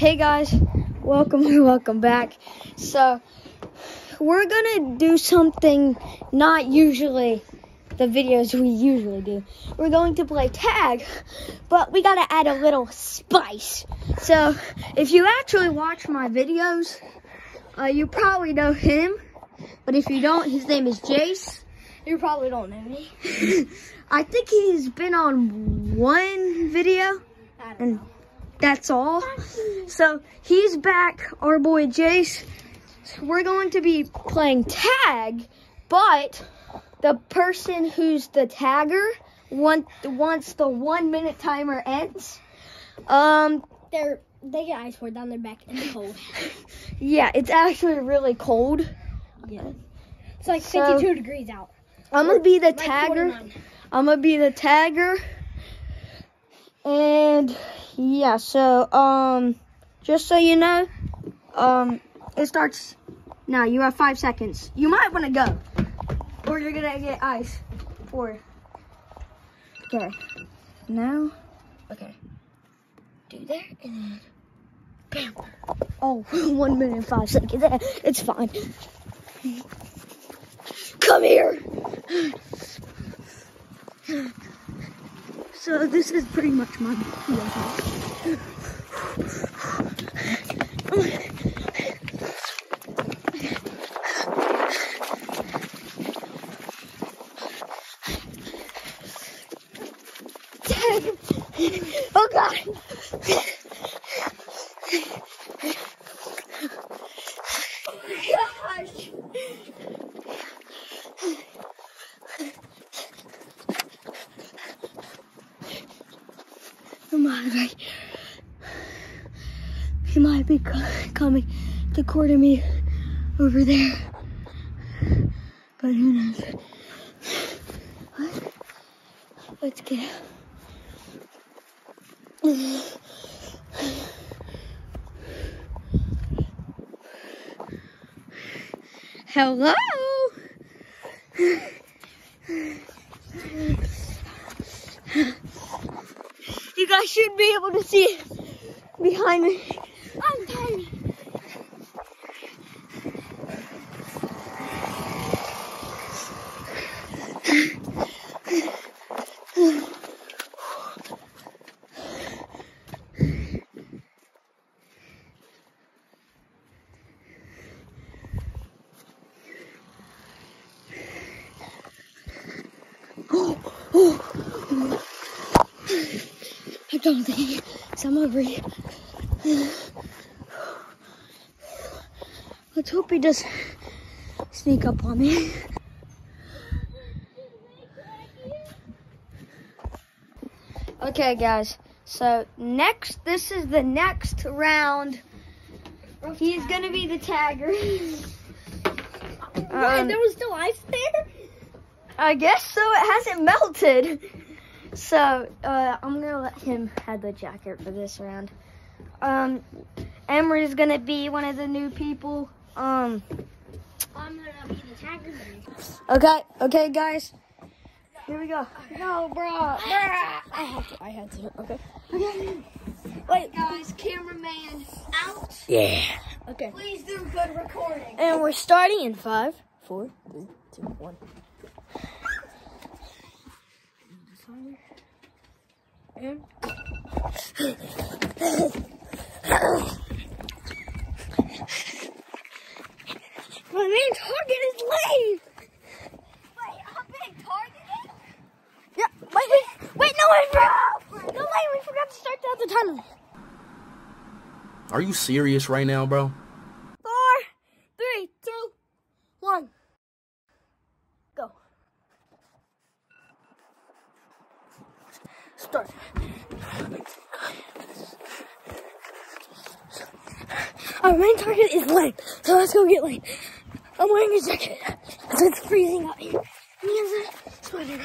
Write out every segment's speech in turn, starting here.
Hey guys, welcome welcome back. So we're gonna do something not usually the videos we usually do. We're going to play tag, but we gotta add a little spice. So if you actually watch my videos, uh, you probably know him. But if you don't, his name is Jace. You probably don't know me. I think he's been on one video, and that's all. So he's back, our boy Jace. We're going to be playing tag, but the person who's the tagger, want, once the one minute timer ends, um, They're they get ice poured down their back in the cold. yeah, it's actually really cold. Yeah. It's like So- 52 degrees out. I'm gonna be the Like tagger. 49. I'm gonna be the tagger. And yeah, so um just so you know, um it starts now. You have five seconds. You might wanna go. Or you're gonna get ice. Four. Okay. Now okay. Do that and then bam. Oh, one minute and five seconds. Eh, It's fine. Come here. So this is pretty much my Oh god. Gosh. Might be, he might be co- coming to quarter me over there. But who knows? What? Let's get Hello? Guys should be able to see it behind me. I'm tiny. I don't think so I'm over here. Let's hope he doesn't sneak up on me. Okay, guys. So next, this is the next round. He's gonna be the tagger. Wait, Um, there was still ice there? I guess so. It hasn't melted. So uh, I'm gonna let him have the jacket for this round. Um, Emery's gonna be one of the new people. Um, I'm gonna be the tagger. okay, okay, guys. Here we go. No, bro. I have to. I have to. Okay. Wait, guys, cameraman out. Yeah. Okay. Please do good recording. And we're starting in five, four, three, two, one. My main target is Lane. Wait, I'm being targeted. Yeah. Wait, wait, wait. No, I forgot. No, Lane, we forgot to start the other timer. Are you serious right now, bro? Four, three, two, one. Go. Start. Our main target is Lane, so let's go get Lane. I'm wearing a jacket it's freezing out here. Me and the sweater.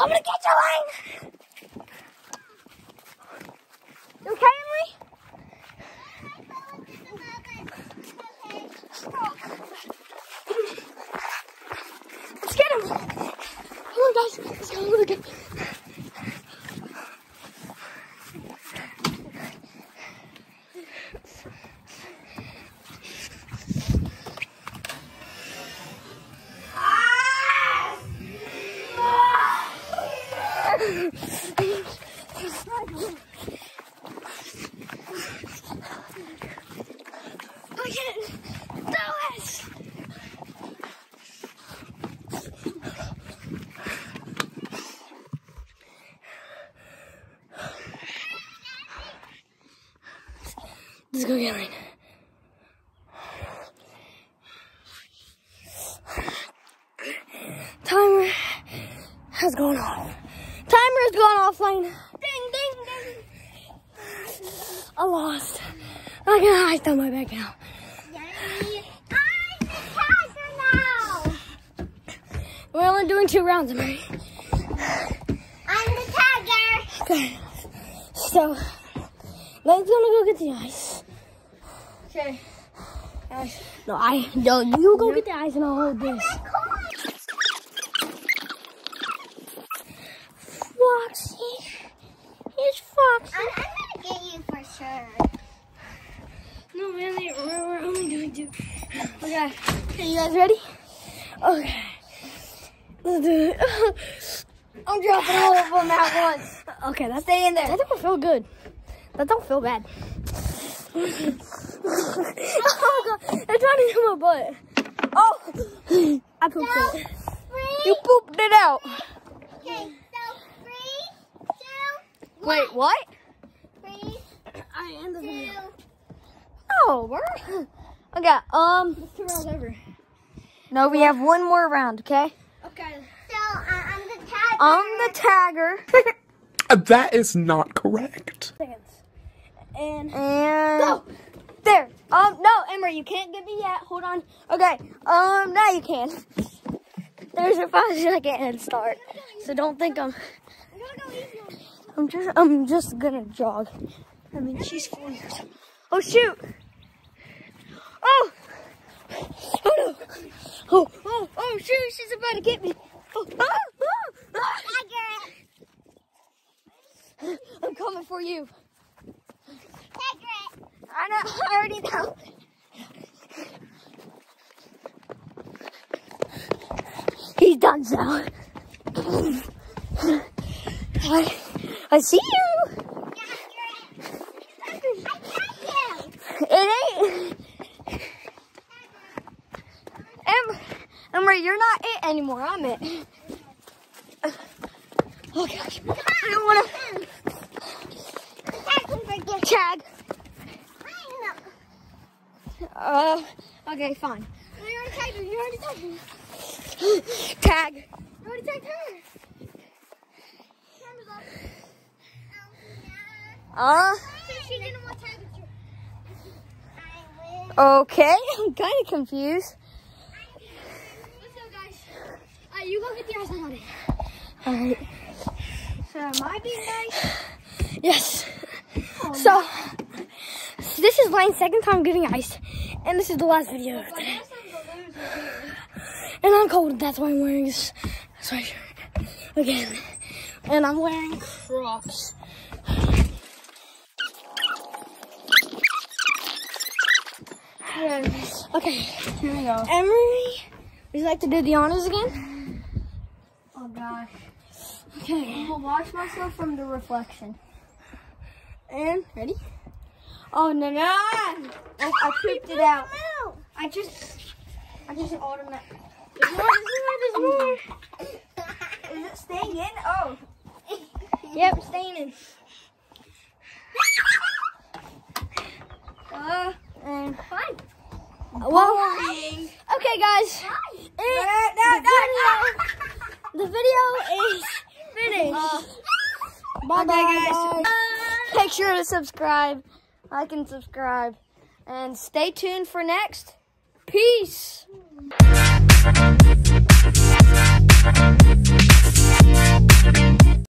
I'm gonna get you, Lane. You okay, Emily? Let's get him. Come on, guys. Let's go look at. Can do! Let's go get Lane. Timer has gone off. Timer has gone off, Lane. Ding, ding, ding. I lost. I can hide on my back now. We're only doing two rounds, am I? I'm the tiger. Okay. So, Lane's gonna go get the ice. Okay. No, I, no, you go get the ice and I'll hold this. Foxy. Here's Foxy. I'm, I'm gonna get you for sure. No, man, they- we're, we're two. Okay. Okay, you guys ready? Okay. Let's do it. I'm dropping all of them at once. Okay, that's Stay in there. That don't feel good. That don't feel bad. oh god, it's running in my butt. Oh, I pooped it. You pooped it out. Okay, so three, two, Wait, what? three, I end the two. Oh, we're okay. Um, Two rounds over. no, we have one more round. Okay. Okay. So uh, I'm the tiger. I'm the tagger. That is not correct. And And go. there. Um, no, Emery, you can't get me yet. Hold on. Okay. Um, now you can. There's your five second head start. So don't think I'm. I'm just. I'm just gonna jog. I mean, she's four years old. Oh shoot! Oh! Oh no! Oh! Oh! Oh shoot! She's about to get me. Oh! Ah, ah, ah. I'm coming for you. I know. I already know. He's done so. I, I see you. It ain't. Em, Emery, you're not it anymore. I'm it. Oh gosh. I don't want to tag. Uh, okay, fine. You already tagged her. You already tagged her. Tag. You already tagged her. Uh, So she didn't want to tag with you. I will. okay. I'm kind of confused. Let's go, guys. Uh, you go get the ice on it. Alright. So am I being nice? Yes. Oh, so, this is Lane's second time getting ice, and this is the last video of today. And I'm cold, that's why I'm wearing this sweatshirt again. And I'm wearing Crocs. Okay, Here we go. Emery, would you like to do the honors again? Oh gosh. Okay. I'll watch myself from the reflection. And ready? Oh no no! I, I pooped it out. I just, I just automatic. There's more, there's more, there's more. Is it staying in? Oh. Yep, staying in. Uh, and fine. Well, okay, guys. It- the, video, the video is finished. Uh, bye, Okay, bye, guys. Make sure to subscribe. Like and subscribe. And stay tuned for next. Peace.